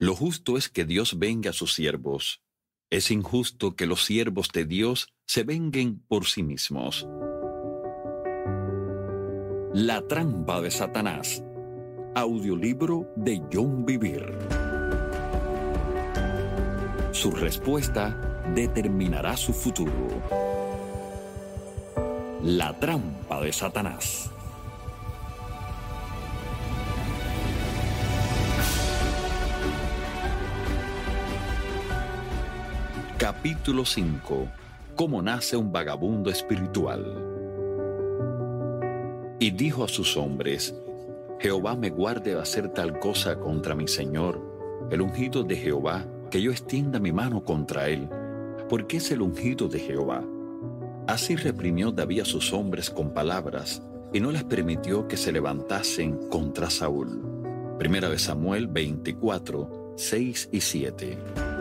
Lo justo es que Dios venga a sus siervos. Es injusto que los siervos de Dios se venguen por sí mismos. La trampa de Satanás. Audiolibro de John Vivir. Su respuesta determinará su futuro. La trampa de Satanás. Capítulo 5. Cómo nace un vagabundo espiritual. Y dijo a sus hombres, Jehová me guarde de hacer tal cosa contra mi Señor, el ungido de Jehová, que yo extienda mi mano contra él, porque es el ungido de Jehová. Así reprimió David a sus hombres con palabras, y no les permitió que se levantasen contra Saúl. Primera de Samuel 24, 6 y 7.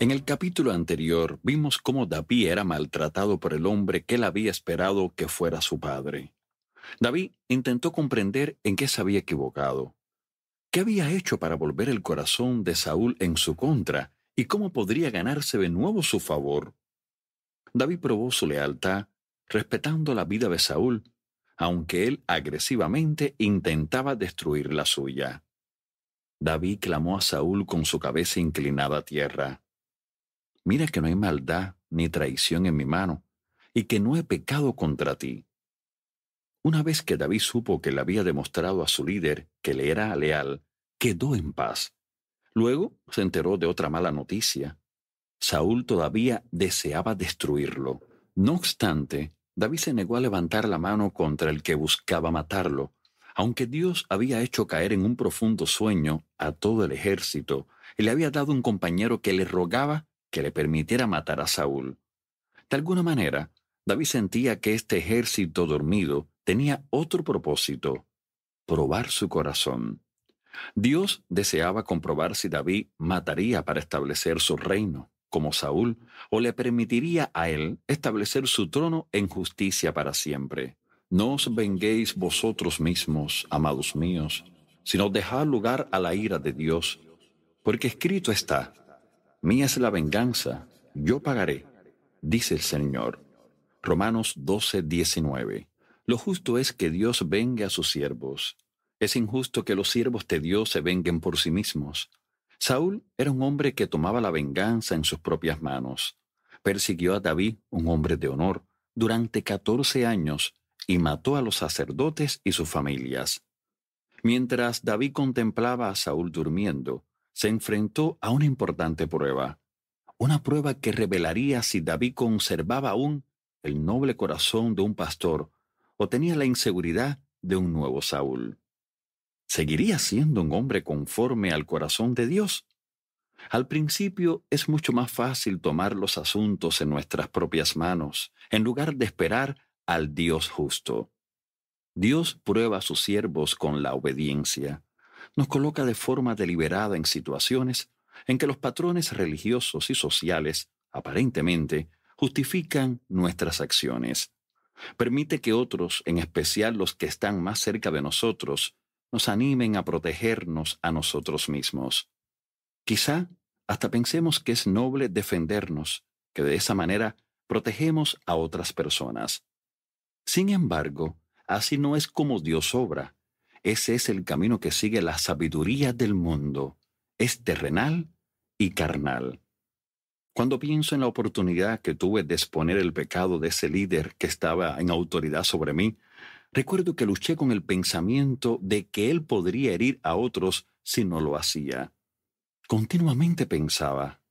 En el capítulo anterior vimos cómo David era maltratado por el hombre que él había esperado que fuera su padre. David intentó comprender en qué se había equivocado. ¿Qué había hecho para volver el corazón de Saúl en su contra y cómo podría ganarse de nuevo su favor? David probó su lealtad respetando la vida de Saúl, aunque él agresivamente intentaba destruir la suya. David clamó a Saúl con su cabeza inclinada a tierra. Mira que no hay maldad ni traición en mi mano, y que no he pecado contra ti. Una vez que David supo que le había demostrado a su líder que le era leal, quedó en paz. Luego se enteró de otra mala noticia. Saúl todavía deseaba destruirlo. No obstante, David se negó a levantar la mano contra el que buscaba matarlo, aunque Dios había hecho caer en un profundo sueño a todo el ejército y le había dado un compañero que le rogaba que le permitiera matar a Saúl. De alguna manera, David sentía que este ejército dormido tenía otro propósito, probar su corazón. Dios deseaba comprobar si David mataría para establecer su reino, como Saúl, o le permitiría a él establecer su trono en justicia para siempre. No os venguéis vosotros mismos, amados míos, sino dejad lugar a la ira de Dios, porque escrito está, Mía es la venganza, yo pagaré, dice el Señor. Romanos 12, 19. Lo justo es que Dios venga a sus siervos. Es injusto que los siervos de Dios se venguen por sí mismos. Saúl era un hombre que tomaba la venganza en sus propias manos. Persiguió a David, un hombre de honor, durante catorce años y mató a los sacerdotes y sus familias. Mientras David contemplaba a Saúl durmiendo, se enfrentó a una importante prueba, una prueba que revelaría si David conservaba aún el noble corazón de un pastor o tenía la inseguridad de un nuevo Saúl. ¿Seguiría siendo un hombre conforme al corazón de Dios? Al principio es mucho más fácil tomar los asuntos en nuestras propias manos, en lugar de esperar al Dios justo. Dios prueba a sus siervos con la obediencia nos coloca de forma deliberada en situaciones en que los patrones religiosos y sociales, aparentemente, justifican nuestras acciones. Permite que otros, en especial los que están más cerca de nosotros, nos animen a protegernos a nosotros mismos. Quizá hasta pensemos que es noble defendernos, que de esa manera protegemos a otras personas. Sin embargo, así no es como Dios obra. Ese es el camino que sigue la sabiduría del mundo. Es terrenal y carnal. Cuando pienso en la oportunidad que tuve de exponer el pecado de ese líder que estaba en autoridad sobre mí, recuerdo que luché con el pensamiento de que él podría herir a otros si no lo hacía. Continuamente pensaba,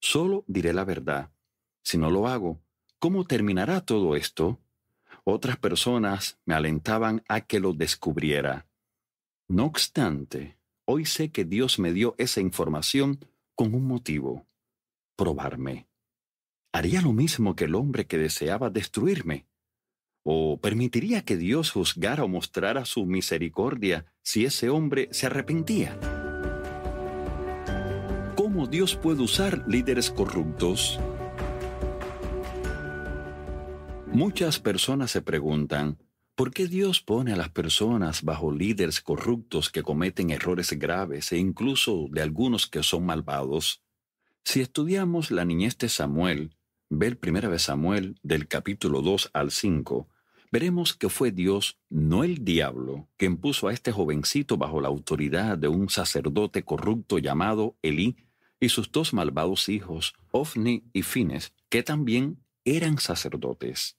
solo diré la verdad. Si no lo hago, ¿cómo terminará todo esto? Otras personas me alentaban a que lo descubriera. No obstante, hoy sé que Dios me dio esa información con un motivo, probarme. ¿Haría lo mismo que el hombre que deseaba destruirme? ¿O permitiría que Dios juzgara o mostrara su misericordia si ese hombre se arrepentía? ¿Cómo Dios puede usar líderes corruptos? Muchas personas se preguntan, ¿Por qué Dios pone a las personas bajo líderes corruptos que cometen errores graves e incluso de algunos que son malvados? Si estudiamos la niñez de Samuel, ve el primera de Samuel del capítulo 2 al 5, veremos que fue Dios, no el diablo, quien puso a este jovencito bajo la autoridad de un sacerdote corrupto llamado Elí y sus dos malvados hijos, Ofni y Fines, que también eran sacerdotes.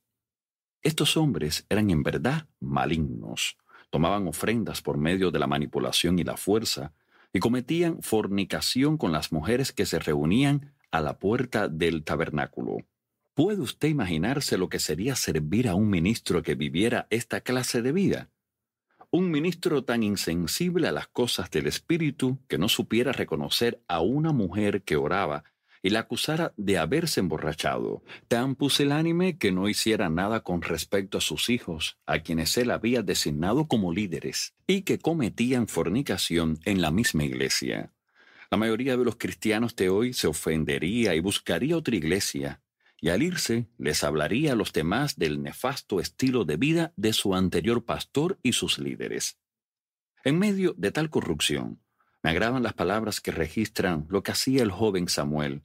Estos hombres eran en verdad malignos, tomaban ofrendas por medio de la manipulación y la fuerza, y cometían fornicación con las mujeres que se reunían a la puerta del tabernáculo. ¿Puede usted imaginarse lo que sería servir a un ministro que viviera esta clase de vida? Un ministro tan insensible a las cosas del espíritu que no supiera reconocer a una mujer que oraba y la acusara de haberse emborrachado, tan pusilánime que no hiciera nada con respecto a sus hijos, a quienes él había designado como líderes, y que cometían fornicación en la misma iglesia. La mayoría de los cristianos de hoy se ofendería y buscaría otra iglesia, y al irse les hablaría a los demás del nefasto estilo de vida de su anterior pastor y sus líderes. En medio de tal corrupción, me agravan las palabras que registran lo que hacía el joven Samuel,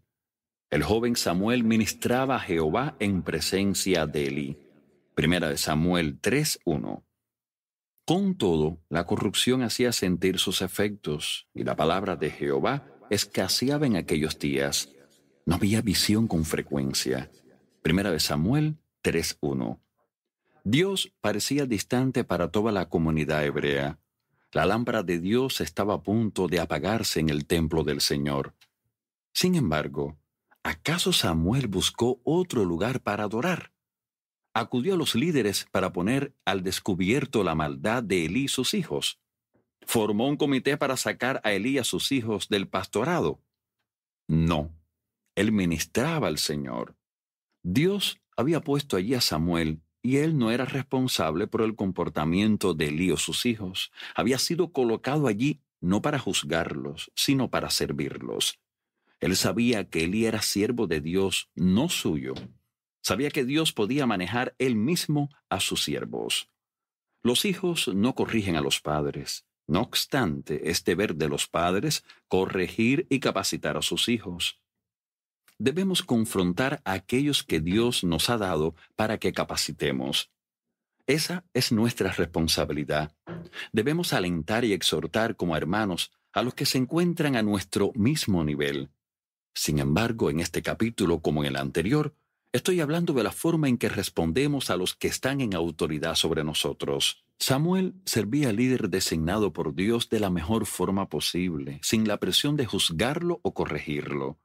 el joven Samuel ministraba a Jehová en presencia de Elí. Primera de Samuel 3.1. Con todo, la corrupción hacía sentir sus efectos y la palabra de Jehová escaseaba en aquellos días. No había visión con frecuencia. Primera de Samuel 3.1. Dios parecía distante para toda la comunidad hebrea. La lámpara de Dios estaba a punto de apagarse en el templo del Señor. Sin embargo, ¿Acaso Samuel buscó otro lugar para adorar? Acudió a los líderes para poner al descubierto la maldad de Elí y sus hijos. Formó un comité para sacar a Elí y a sus hijos del pastorado. No, él ministraba al Señor. Dios había puesto allí a Samuel y él no era responsable por el comportamiento de Elí o sus hijos. Había sido colocado allí no para juzgarlos, sino para servirlos. Él sabía que Elí era siervo de Dios, no suyo. Sabía que Dios podía manejar él mismo a sus siervos. Los hijos no corrigen a los padres. No obstante, es deber de los padres corregir y capacitar a sus hijos. Debemos confrontar a aquellos que Dios nos ha dado para que capacitemos. Esa es nuestra responsabilidad. Debemos alentar y exhortar como hermanos a los que se encuentran a nuestro mismo nivel. Sin embargo, en este capítulo, como en el anterior, estoy hablando de la forma en que respondemos a los que están en autoridad sobre nosotros. Samuel servía al líder designado por Dios de la mejor forma posible, sin la presión de juzgarlo o corregirlo.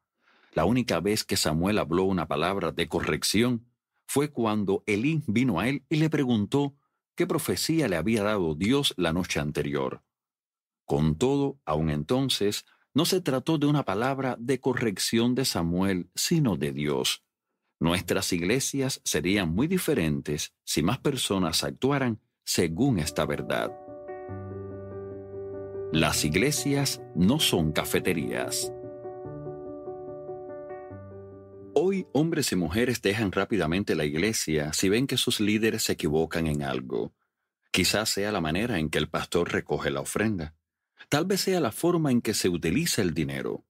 La única vez que Samuel habló una palabra de corrección fue cuando Elí vino a él y le preguntó qué profecía le había dado Dios la noche anterior. Con todo, aun entonces, no se trató de una palabra de corrección de Samuel, sino de Dios. Nuestras iglesias serían muy diferentes si más personas actuaran según esta verdad. Las iglesias no son cafeterías. Hoy hombres y mujeres dejan rápidamente la iglesia si ven que sus líderes se equivocan en algo. Quizás sea la manera en que el pastor recoge la ofrenda. Tal vez sea la forma en que se utiliza el dinero.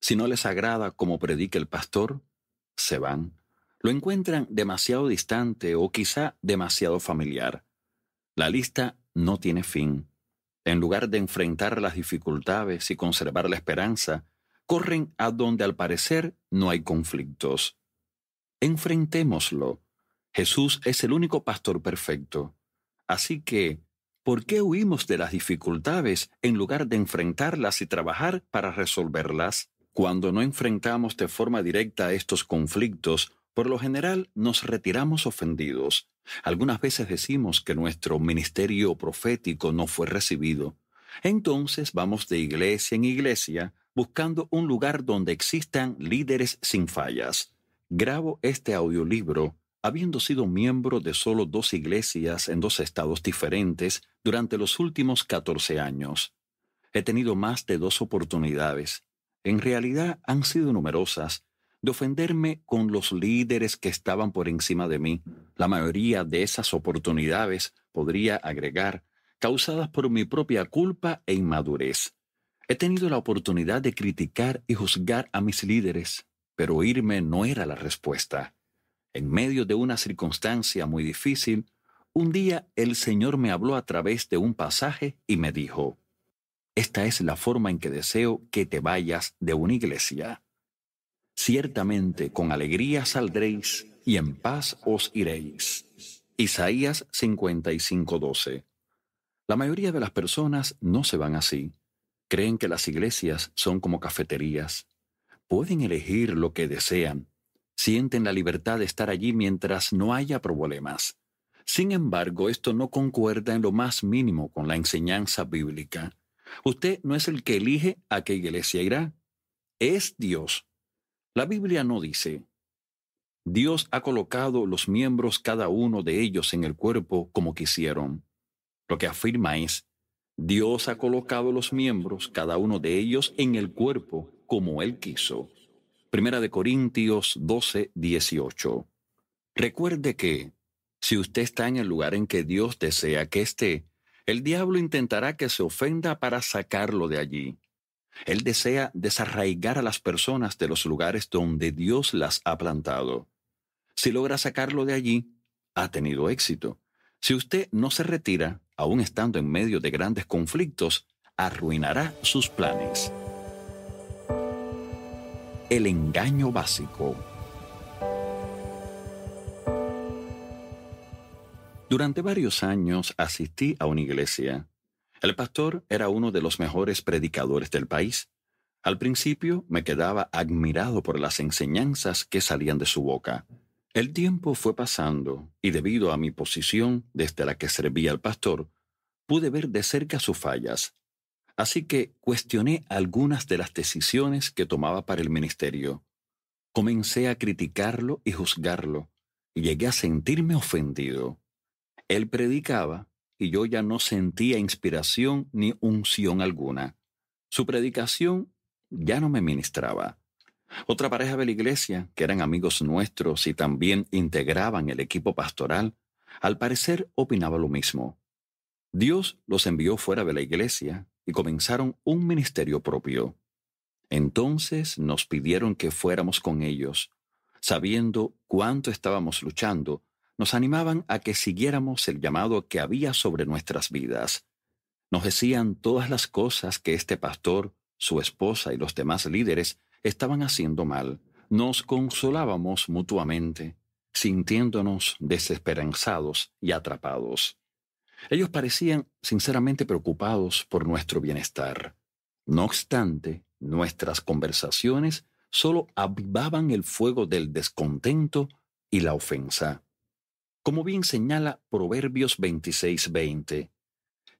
Si no les agrada como predica el pastor, se van. Lo encuentran demasiado distante o quizá demasiado familiar. La lista no tiene fin. En lugar de enfrentar las dificultades y conservar la esperanza, corren a donde al parecer no hay conflictos. Enfrentémoslo. Jesús es el único pastor perfecto. Así que ¿Por qué huimos de las dificultades en lugar de enfrentarlas y trabajar para resolverlas? Cuando no enfrentamos de forma directa estos conflictos, por lo general nos retiramos ofendidos. Algunas veces decimos que nuestro ministerio profético no fue recibido. Entonces vamos de iglesia en iglesia buscando un lugar donde existan líderes sin fallas. Grabo este audiolibro habiendo sido miembro de solo dos iglesias en dos estados diferentes durante los últimos 14 años. He tenido más de dos oportunidades. En realidad han sido numerosas, de ofenderme con los líderes que estaban por encima de mí. La mayoría de esas oportunidades, podría agregar, causadas por mi propia culpa e inmadurez. He tenido la oportunidad de criticar y juzgar a mis líderes, pero oírme no era la respuesta. En medio de una circunstancia muy difícil, un día el Señor me habló a través de un pasaje y me dijo, Esta es la forma en que deseo que te vayas de una iglesia. Ciertamente con alegría saldréis y en paz os iréis. Isaías 55:12. La mayoría de las personas no se van así. Creen que las iglesias son como cafeterías. Pueden elegir lo que desean. Sienten la libertad de estar allí mientras no haya problemas. Sin embargo, esto no concuerda en lo más mínimo con la enseñanza bíblica. Usted no es el que elige a qué iglesia irá. Es Dios la Biblia no dice, Dios ha colocado los miembros cada uno de ellos en el cuerpo como quisieron. Lo que afirma es, Dios ha colocado los miembros, cada uno de ellos, en el cuerpo como Él quiso. Primera de Corintios 12, 18. Recuerde que, si usted está en el lugar en que Dios desea que esté, el diablo intentará que se ofenda para sacarlo de allí. Él desea desarraigar a las personas de los lugares donde Dios las ha plantado. Si logra sacarlo de allí, ha tenido éxito. Si usted no se retira, aún estando en medio de grandes conflictos, arruinará sus planes. El engaño básico. Durante varios años asistí a una iglesia el pastor era uno de los mejores predicadores del país. Al principio me quedaba admirado por las enseñanzas que salían de su boca. El tiempo fue pasando y debido a mi posición desde la que servía al pastor, pude ver de cerca sus fallas. Así que cuestioné algunas de las decisiones que tomaba para el ministerio. Comencé a criticarlo y juzgarlo, y llegué a sentirme ofendido. Él predicaba y yo ya no sentía inspiración ni unción alguna. Su predicación ya no me ministraba. Otra pareja de la iglesia, que eran amigos nuestros y también integraban el equipo pastoral, al parecer opinaba lo mismo. Dios los envió fuera de la iglesia y comenzaron un ministerio propio. Entonces nos pidieron que fuéramos con ellos, sabiendo cuánto estábamos luchando nos animaban a que siguiéramos el llamado que había sobre nuestras vidas. Nos decían todas las cosas que este pastor, su esposa y los demás líderes estaban haciendo mal. Nos consolábamos mutuamente, sintiéndonos desesperanzados y atrapados. Ellos parecían sinceramente preocupados por nuestro bienestar. No obstante, nuestras conversaciones solo avivaban el fuego del descontento y la ofensa. Como bien señala Proverbios 26:20,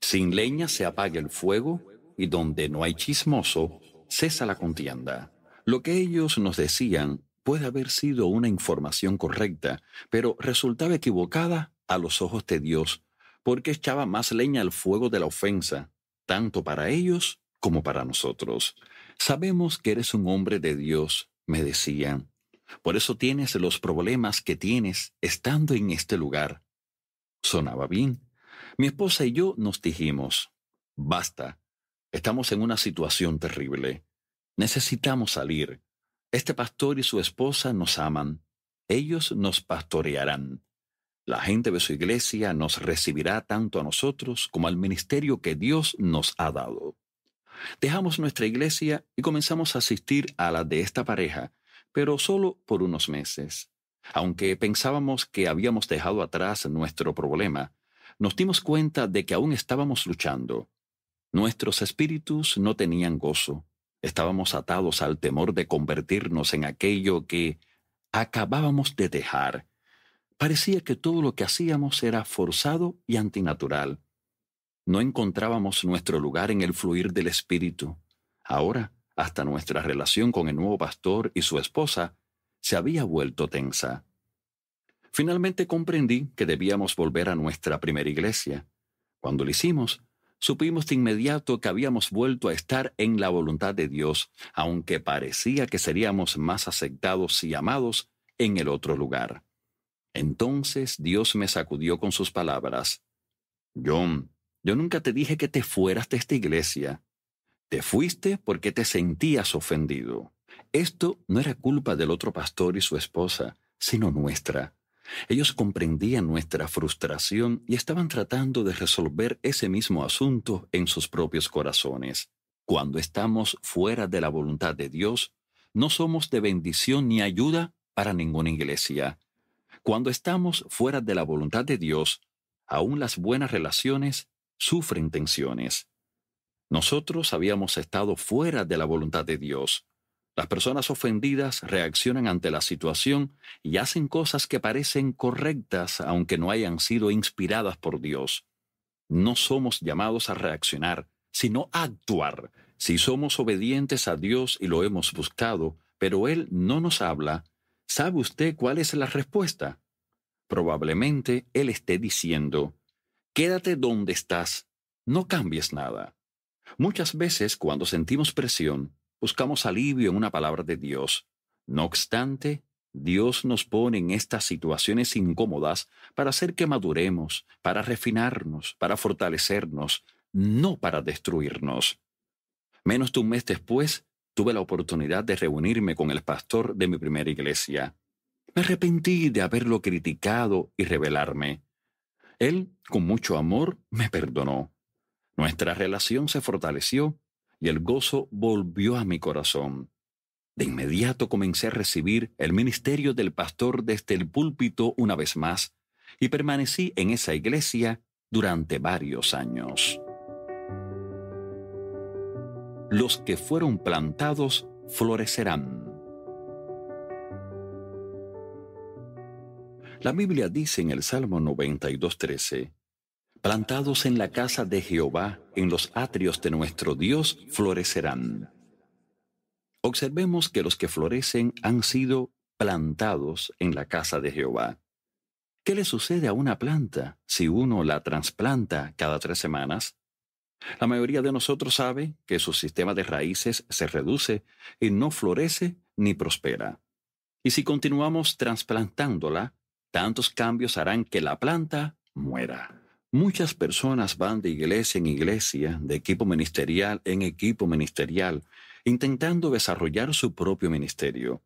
sin leña se apaga el fuego y donde no hay chismoso, cesa la contienda. Lo que ellos nos decían puede haber sido una información correcta, pero resultaba equivocada a los ojos de Dios, porque echaba más leña al fuego de la ofensa, tanto para ellos como para nosotros. Sabemos que eres un hombre de Dios, me decían, por eso tienes los problemas que tienes estando en este lugar. Sonaba bien. Mi esposa y yo nos dijimos, basta, estamos en una situación terrible. Necesitamos salir. Este pastor y su esposa nos aman. Ellos nos pastorearán. La gente de su iglesia nos recibirá tanto a nosotros como al ministerio que Dios nos ha dado. Dejamos nuestra iglesia y comenzamos a asistir a la de esta pareja pero solo por unos meses. Aunque pensábamos que habíamos dejado atrás nuestro problema, nos dimos cuenta de que aún estábamos luchando. Nuestros espíritus no tenían gozo. Estábamos atados al temor de convertirnos en aquello que acabábamos de dejar. Parecía que todo lo que hacíamos era forzado y antinatural. No encontrábamos nuestro lugar en el fluir del espíritu. Ahora hasta nuestra relación con el nuevo pastor y su esposa se había vuelto tensa. Finalmente comprendí que debíamos volver a nuestra primera iglesia. Cuando lo hicimos, supimos de inmediato que habíamos vuelto a estar en la voluntad de Dios, aunque parecía que seríamos más aceptados y amados en el otro lugar. Entonces Dios me sacudió con sus palabras. John, yo nunca te dije que te fueras de esta iglesia. Te fuiste porque te sentías ofendido. Esto no era culpa del otro pastor y su esposa, sino nuestra. Ellos comprendían nuestra frustración y estaban tratando de resolver ese mismo asunto en sus propios corazones. Cuando estamos fuera de la voluntad de Dios, no somos de bendición ni ayuda para ninguna iglesia. Cuando estamos fuera de la voluntad de Dios, aún las buenas relaciones sufren tensiones. Nosotros habíamos estado fuera de la voluntad de Dios. Las personas ofendidas reaccionan ante la situación y hacen cosas que parecen correctas aunque no hayan sido inspiradas por Dios. No somos llamados a reaccionar, sino a actuar. Si somos obedientes a Dios y lo hemos buscado, pero Él no nos habla, ¿sabe usted cuál es la respuesta? Probablemente Él esté diciendo, quédate donde estás, no cambies nada. Muchas veces cuando sentimos presión, buscamos alivio en una palabra de Dios. No obstante, Dios nos pone en estas situaciones incómodas para hacer que maduremos, para refinarnos, para fortalecernos, no para destruirnos. Menos de un mes después, tuve la oportunidad de reunirme con el pastor de mi primera iglesia. Me arrepentí de haberlo criticado y rebelarme. Él, con mucho amor, me perdonó. Nuestra relación se fortaleció y el gozo volvió a mi corazón. De inmediato comencé a recibir el ministerio del pastor desde el púlpito una vez más y permanecí en esa iglesia durante varios años. Los que fueron plantados florecerán. La Biblia dice en el Salmo 92.13, plantados en la casa de Jehová, en los atrios de nuestro Dios, florecerán. Observemos que los que florecen han sido plantados en la casa de Jehová. ¿Qué le sucede a una planta si uno la trasplanta cada tres semanas? La mayoría de nosotros sabe que su sistema de raíces se reduce y no florece ni prospera. Y si continuamos trasplantándola, tantos cambios harán que la planta muera. Muchas personas van de iglesia en iglesia, de equipo ministerial en equipo ministerial, intentando desarrollar su propio ministerio.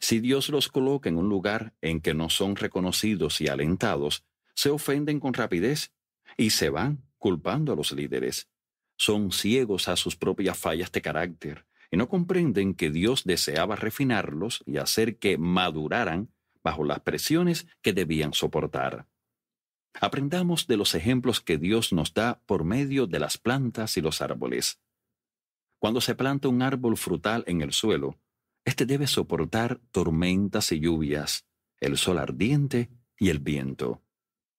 Si Dios los coloca en un lugar en que no son reconocidos y alentados, se ofenden con rapidez y se van culpando a los líderes. Son ciegos a sus propias fallas de carácter y no comprenden que Dios deseaba refinarlos y hacer que maduraran bajo las presiones que debían soportar. Aprendamos de los ejemplos que Dios nos da por medio de las plantas y los árboles. Cuando se planta un árbol frutal en el suelo, éste debe soportar tormentas y lluvias, el sol ardiente y el viento.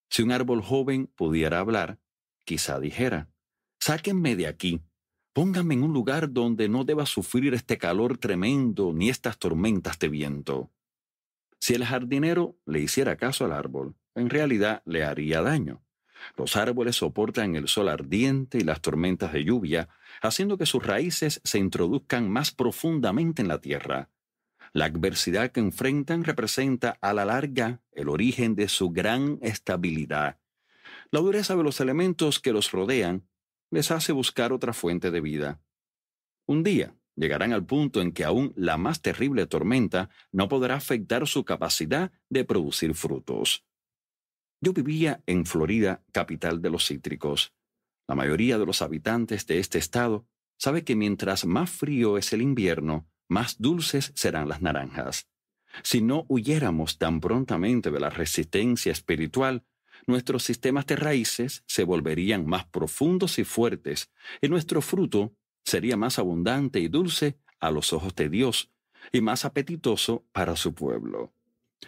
Si un árbol joven pudiera hablar, quizá dijera, sáquenme de aquí, pónganme en un lugar donde no deba sufrir este calor tremendo ni estas tormentas de viento. Si el jardinero le hiciera caso al árbol, en realidad le haría daño. Los árboles soportan el sol ardiente y las tormentas de lluvia, haciendo que sus raíces se introduzcan más profundamente en la tierra. La adversidad que enfrentan representa a la larga el origen de su gran estabilidad. La dureza de los elementos que los rodean les hace buscar otra fuente de vida. Un día llegarán al punto en que aún la más terrible tormenta no podrá afectar su capacidad de producir frutos. Yo vivía en Florida, capital de los cítricos. La mayoría de los habitantes de este estado sabe que mientras más frío es el invierno, más dulces serán las naranjas. Si no huyéramos tan prontamente de la resistencia espiritual, nuestros sistemas de raíces se volverían más profundos y fuertes, y nuestro fruto sería más abundante y dulce a los ojos de Dios, y más apetitoso para su pueblo.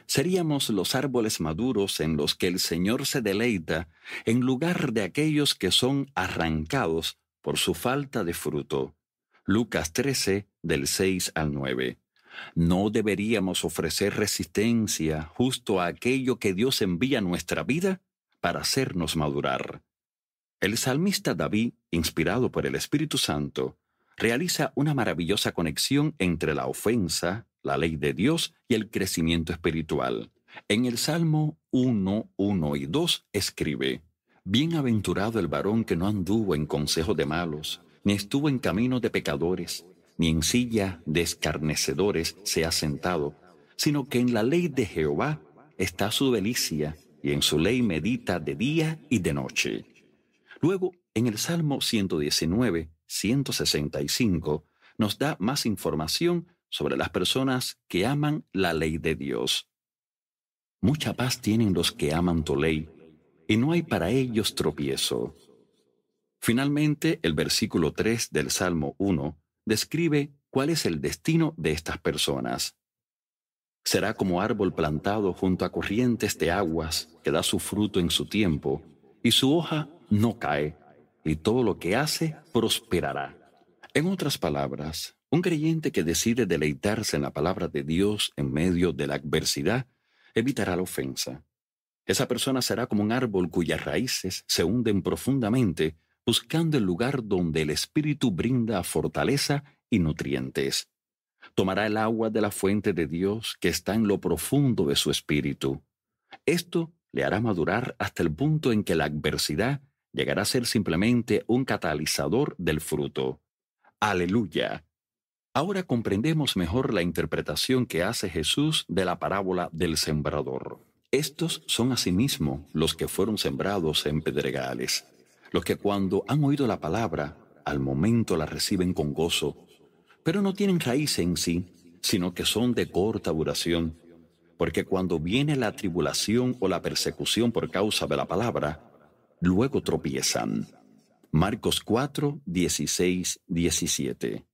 Seríamos los árboles maduros en los que el Señor se deleita en lugar de aquellos que son arrancados por su falta de fruto. Lucas 13, del 6 al 9. ¿No deberíamos ofrecer resistencia justo a aquello que Dios envía a nuestra vida para hacernos madurar? El salmista David inspirado por el Espíritu Santo, realiza una maravillosa conexión entre la ofensa, la ley de Dios y el crecimiento espiritual. En el Salmo 1, 1 y 2 escribe, Bienaventurado el varón que no anduvo en consejo de malos, ni estuvo en camino de pecadores, ni en silla de escarnecedores se ha sentado, sino que en la ley de Jehová está su delicia, y en su ley medita de día y de noche. Luego, en el Salmo 119, 165, nos da más información sobre las personas que aman la ley de Dios. Mucha paz tienen los que aman tu ley, y no hay para ellos tropiezo. Finalmente, el versículo 3 del Salmo 1 describe cuál es el destino de estas personas. Será como árbol plantado junto a corrientes de aguas que da su fruto en su tiempo, y su hoja no cae, y todo lo que hace prosperará. En otras palabras, un creyente que decide deleitarse en la palabra de Dios en medio de la adversidad evitará la ofensa. Esa persona será como un árbol cuyas raíces se hunden profundamente buscando el lugar donde el Espíritu brinda fortaleza y nutrientes. Tomará el agua de la fuente de Dios que está en lo profundo de su espíritu. Esto le hará madurar hasta el punto en que la adversidad llegará a ser simplemente un catalizador del fruto. Aleluya. Ahora comprendemos mejor la interpretación que hace Jesús de la parábola del sembrador. Estos son asimismo los que fueron sembrados en pedregales, los que cuando han oído la palabra, al momento la reciben con gozo, pero no tienen raíz en sí, sino que son de corta duración, porque cuando viene la tribulación o la persecución por causa de la palabra, luego tropiezan. Marcos 4, 16, 17.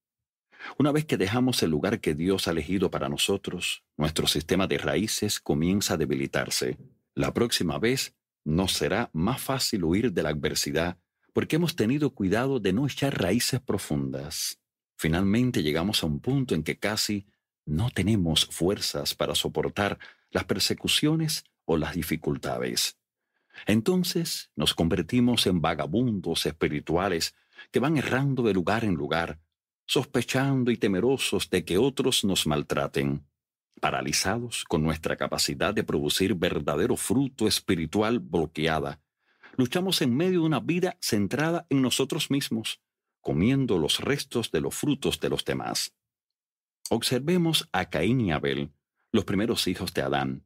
Una vez que dejamos el lugar que Dios ha elegido para nosotros, nuestro sistema de raíces comienza a debilitarse. La próxima vez nos será más fácil huir de la adversidad porque hemos tenido cuidado de no echar raíces profundas. Finalmente llegamos a un punto en que casi no tenemos fuerzas para soportar las persecuciones o las dificultades. Entonces nos convertimos en vagabundos espirituales que van errando de lugar en lugar, sospechando y temerosos de que otros nos maltraten, paralizados con nuestra capacidad de producir verdadero fruto espiritual bloqueada. Luchamos en medio de una vida centrada en nosotros mismos, comiendo los restos de los frutos de los demás. Observemos a Caín y Abel, los primeros hijos de Adán.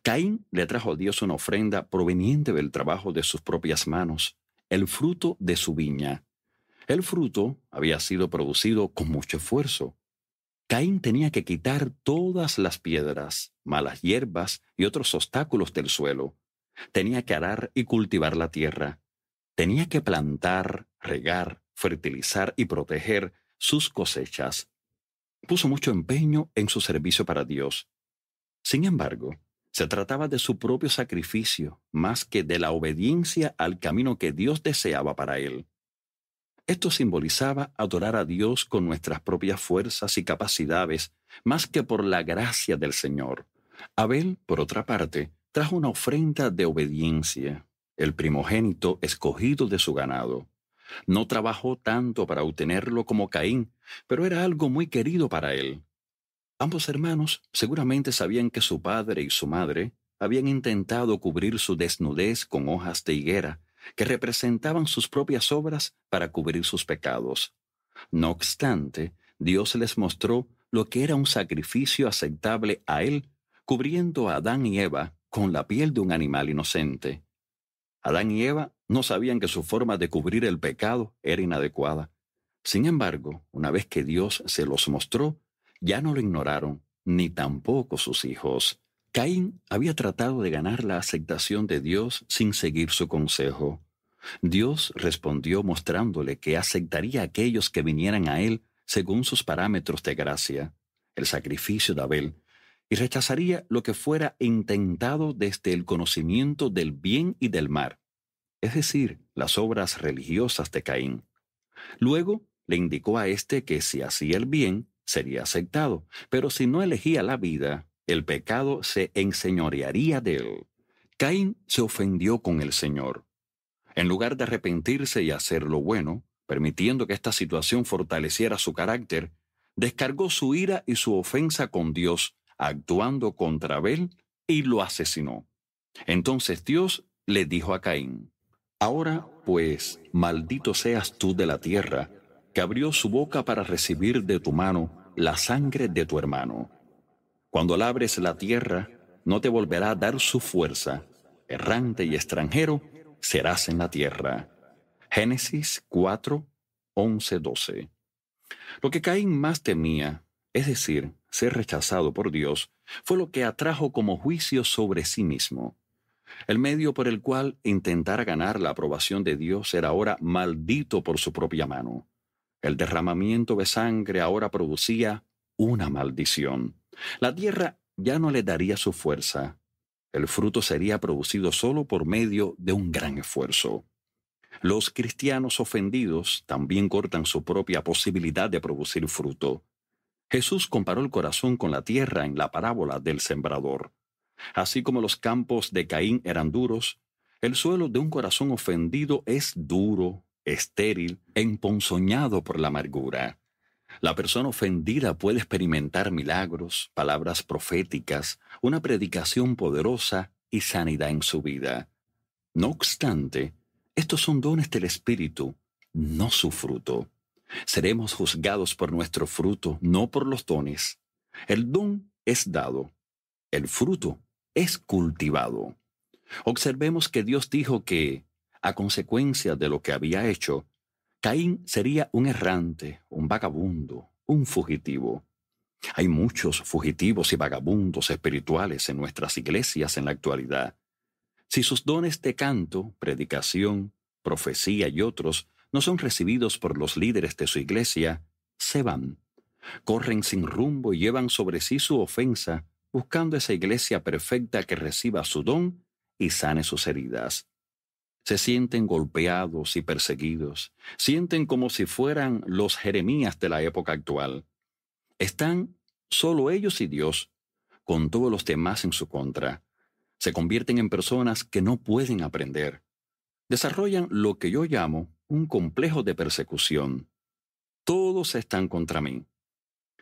Caín le trajo a Dios una ofrenda proveniente del trabajo de sus propias manos, el fruto de su viña. El fruto había sido producido con mucho esfuerzo. Caín tenía que quitar todas las piedras, malas hierbas y otros obstáculos del suelo. Tenía que arar y cultivar la tierra. Tenía que plantar, regar, fertilizar y proteger sus cosechas. Puso mucho empeño en su servicio para Dios. Sin embargo, se trataba de su propio sacrificio más que de la obediencia al camino que Dios deseaba para él. Esto simbolizaba adorar a Dios con nuestras propias fuerzas y capacidades, más que por la gracia del Señor. Abel, por otra parte, trajo una ofrenda de obediencia, el primogénito escogido de su ganado. No trabajó tanto para obtenerlo como Caín, pero era algo muy querido para él. Ambos hermanos seguramente sabían que su padre y su madre habían intentado cubrir su desnudez con hojas de higuera, que representaban sus propias obras para cubrir sus pecados. No obstante, Dios les mostró lo que era un sacrificio aceptable a Él, cubriendo a Adán y Eva con la piel de un animal inocente. Adán y Eva no sabían que su forma de cubrir el pecado era inadecuada. Sin embargo, una vez que Dios se los mostró, ya no lo ignoraron, ni tampoco sus hijos. Caín había tratado de ganar la aceptación de Dios sin seguir su consejo. Dios respondió mostrándole que aceptaría a aquellos que vinieran a él según sus parámetros de gracia, el sacrificio de Abel, y rechazaría lo que fuera intentado desde el conocimiento del bien y del mal, es decir, las obras religiosas de Caín. Luego le indicó a éste que si hacía el bien, sería aceptado, pero si no elegía la vida, el pecado se enseñorearía de él. Caín se ofendió con el Señor. En lugar de arrepentirse y hacer lo bueno, permitiendo que esta situación fortaleciera su carácter, descargó su ira y su ofensa con Dios, actuando contra Abel, y lo asesinó. Entonces Dios le dijo a Caín, Ahora, pues, maldito seas tú de la tierra, que abrió su boca para recibir de tu mano la sangre de tu hermano. Cuando labres la tierra, no te volverá a dar su fuerza. Errante y extranjero serás en la tierra. Génesis 4, 11, 12. Lo que Caín más temía, es decir, ser rechazado por Dios, fue lo que atrajo como juicio sobre sí mismo. El medio por el cual intentara ganar la aprobación de Dios era ahora maldito por su propia mano. El derramamiento de sangre ahora producía una maldición. La tierra ya no le daría su fuerza. El fruto sería producido solo por medio de un gran esfuerzo. Los cristianos ofendidos también cortan su propia posibilidad de producir fruto. Jesús comparó el corazón con la tierra en la parábola del sembrador. Así como los campos de Caín eran duros, el suelo de un corazón ofendido es duro, estéril, emponzoñado por la amargura. La persona ofendida puede experimentar milagros, palabras proféticas, una predicación poderosa y sanidad en su vida. No obstante, estos son dones del Espíritu, no su fruto. Seremos juzgados por nuestro fruto, no por los dones. El don es dado, el fruto es cultivado. Observemos que Dios dijo que, a consecuencia de lo que había hecho, Caín sería un errante, un vagabundo, un fugitivo. Hay muchos fugitivos y vagabundos espirituales en nuestras iglesias en la actualidad. Si sus dones de canto, predicación, profecía y otros no son recibidos por los líderes de su iglesia, se van. Corren sin rumbo y llevan sobre sí su ofensa, buscando esa iglesia perfecta que reciba su don y sane sus heridas se sienten golpeados y perseguidos, sienten como si fueran los Jeremías de la época actual. Están solo ellos y Dios, con todos los demás en su contra. Se convierten en personas que no pueden aprender. Desarrollan lo que yo llamo un complejo de persecución. Todos están contra mí.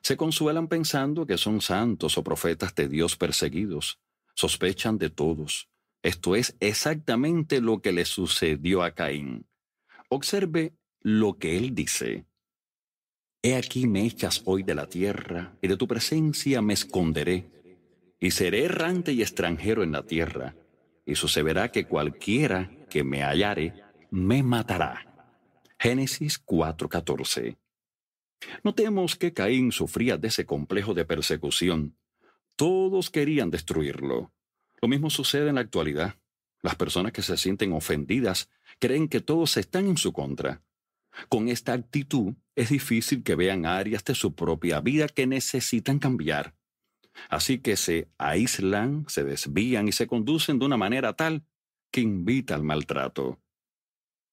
Se consuelan pensando que son santos o profetas de Dios perseguidos. Sospechan de todos esto es exactamente lo que le sucedió a Caín. Observe lo que él dice. He aquí me echas hoy de la tierra, y de tu presencia me esconderé, y seré errante y extranjero en la tierra, y sucederá que cualquiera que me hallare, me matará. Génesis 4:14. Notemos que Caín sufría de ese complejo de persecución. Todos querían destruirlo. Lo mismo sucede en la actualidad. Las personas que se sienten ofendidas creen que todos están en su contra. Con esta actitud es difícil que vean áreas de su propia vida que necesitan cambiar. Así que se aíslan, se desvían y se conducen de una manera tal que invita al maltrato.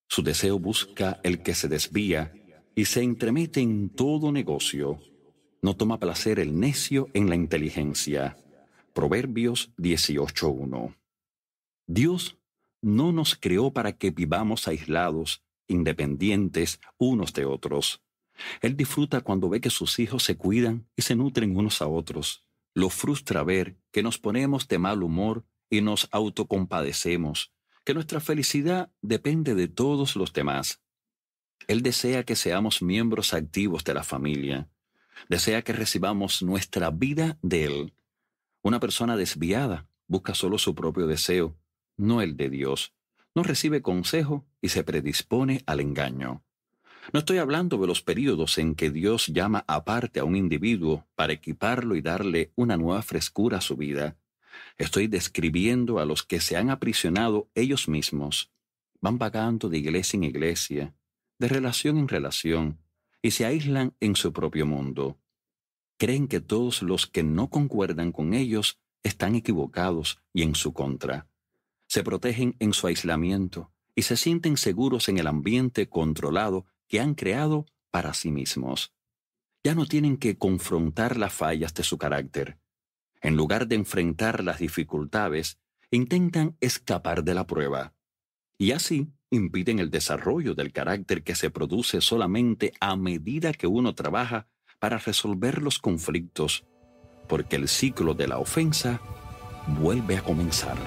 Su deseo busca el que se desvía y se entremete en todo negocio. No toma placer el necio en la inteligencia. Proverbios 18.1. Dios no nos creó para que vivamos aislados, independientes unos de otros. Él disfruta cuando ve que sus hijos se cuidan y se nutren unos a otros. Lo frustra ver que nos ponemos de mal humor y nos autocompadecemos, que nuestra felicidad depende de todos los demás. Él desea que seamos miembros activos de la familia. Desea que recibamos nuestra vida de Él una persona desviada busca solo su propio deseo, no el de Dios. No recibe consejo y se predispone al engaño. No estoy hablando de los periodos en que Dios llama aparte a un individuo para equiparlo y darle una nueva frescura a su vida. Estoy describiendo a los que se han aprisionado ellos mismos. Van vagando de iglesia en iglesia, de relación en relación, y se aíslan en su propio mundo creen que todos los que no concuerdan con ellos están equivocados y en su contra. Se protegen en su aislamiento y se sienten seguros en el ambiente controlado que han creado para sí mismos. Ya no tienen que confrontar las fallas de su carácter. En lugar de enfrentar las dificultades, intentan escapar de la prueba. Y así impiden el desarrollo del carácter que se produce solamente a medida que uno trabaja para resolver los conflictos, porque el ciclo de la ofensa vuelve a comenzar.